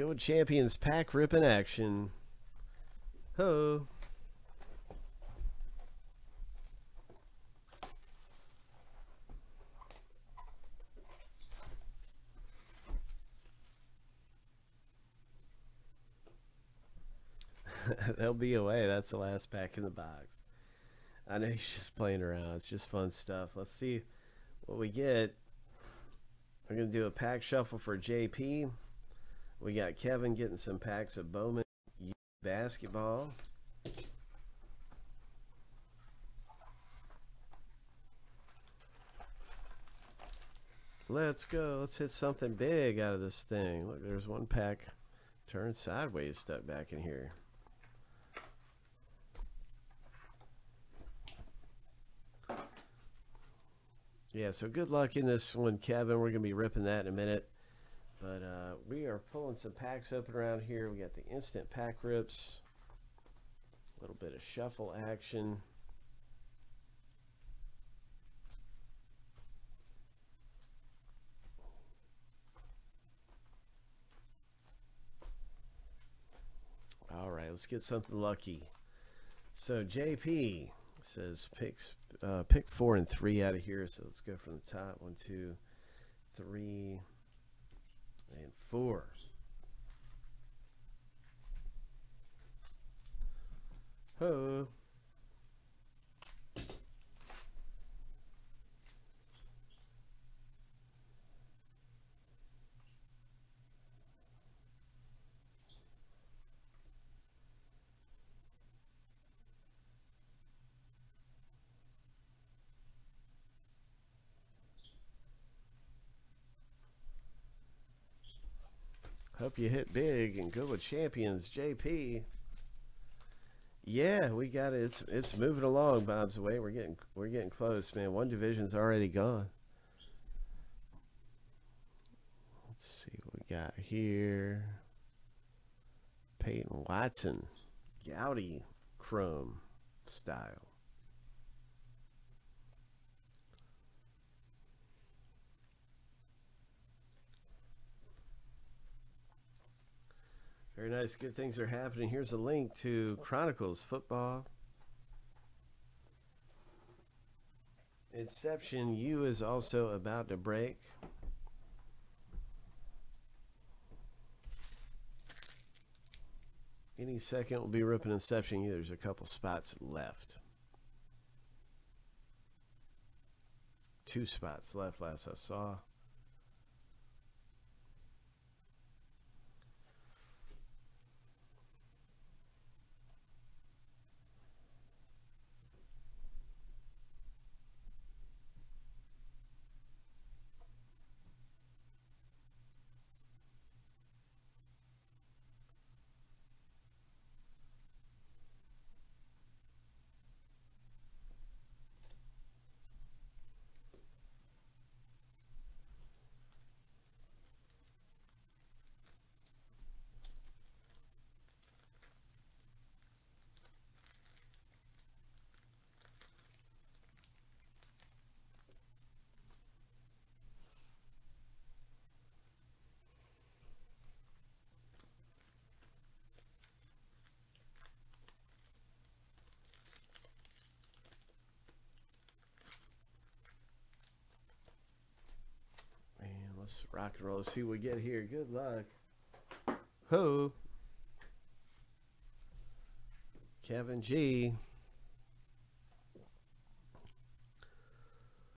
Go Champions pack ripping action. Ho. They'll be away. That's the last pack in the box. I know he's just playing around. It's just fun stuff. Let's see what we get. We're going to do a pack shuffle for JP. We got Kevin getting some packs of Bowman basketball. Let's go. Let's hit something big out of this thing. Look, there's one pack turned sideways stuck back in here. Yeah, so good luck in this one, Kevin. We're going to be ripping that in a minute. But uh, we are pulling some packs open around here. We got the instant pack rips, a little bit of shuffle action. All right, let's get something lucky. So JP says picks uh, pick four and three out of here. So let's go from the top. One, two, three, and four. Ho. Hope you hit big and Goodwin champions, JP. Yeah, we got it. It's it's moving along, Bob's way. We're getting we're getting close, man. One division's already gone. Let's see what we got here. Peyton Watson, Gouty Chrome style. Very nice. Good things are happening. Here's a link to Chronicles Football. Inception U is also about to break. Any second we'll be ripping Inception U. There's a couple spots left. Two spots left last I saw. Let's rock and roll. Let's see what we get here. Good luck. Ho. Kevin G.